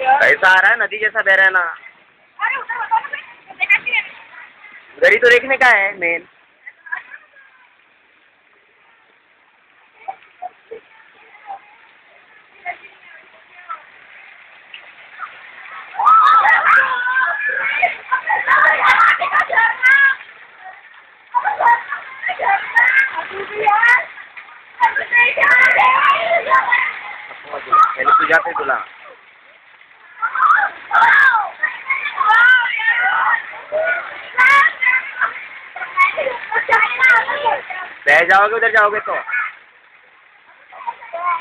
कैसा आ रहा है नदी जैसा बह रहा है ना। ही तो देखने का है मेन पहले पे तुला बह जाओगे उधर जाओगे तो।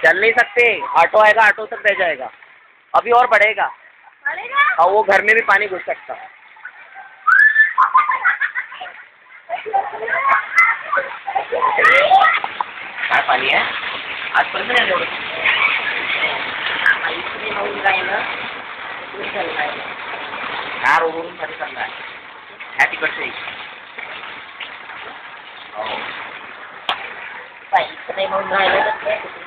चल नहीं सकते। ऑटो आएगा ऑटो तक बह जाएगा। अभी और बढ़ेगा। और वो घर में भी पानी घुस सकता। है पानी है? आज पर ना यार वो चल रहा है? Happy birthday. Oh. Wait, can I move my little